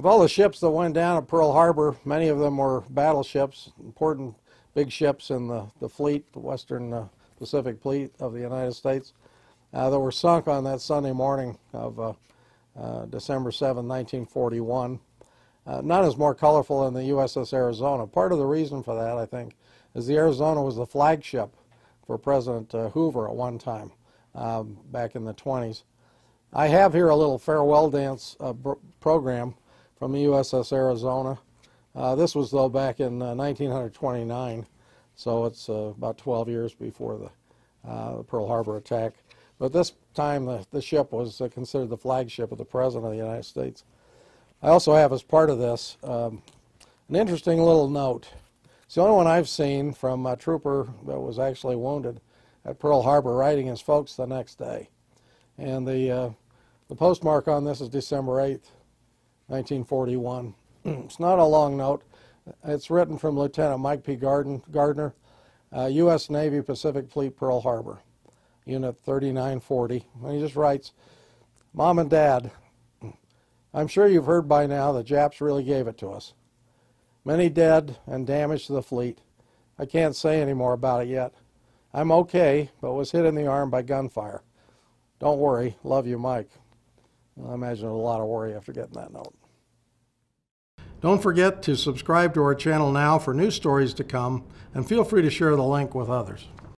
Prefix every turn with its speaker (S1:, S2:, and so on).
S1: Of all the ships that went down at Pearl Harbor, many of them were battleships, important big ships in the, the fleet, the Western uh, Pacific Fleet of the United States, uh, that were sunk on that Sunday morning of uh, uh, December 7, 1941. Uh, none is more colorful than the USS Arizona. Part of the reason for that, I think, is the Arizona was the flagship for President uh, Hoover at one time um, back in the 20s. I have here a little farewell dance program from the USS Arizona. Uh, this was, though, back in uh, 1929, so it's uh, about 12 years before the, uh, the, Pearl Harbor attack. But this time, the, the ship was uh, considered the flagship of the President of the United States. I also have, as part of this, um, an interesting little note. It's the only one I've seen from a trooper that was actually wounded at Pearl Harbor writing his folks the next day. And the, uh, the postmark on this is December 8th, 1941. it's not a long note. It's written from Lieutenant Mike P. Garden, Gardner, uh, U.S. Navy Pacific Fleet Pearl Harbor, Unit 3940. And he just writes, Mom and Dad, I'm sure you've heard by now the Japs really gave it to us. Many dead and damage to the fleet. I can't say any more about it yet. I'm okay, but was hit in the arm by gunfire. Don't worry. Love you, Mike. I imagine a lot of worry after getting that note. Don't forget to subscribe to our channel now for new stories to come, and feel free to share the link with others.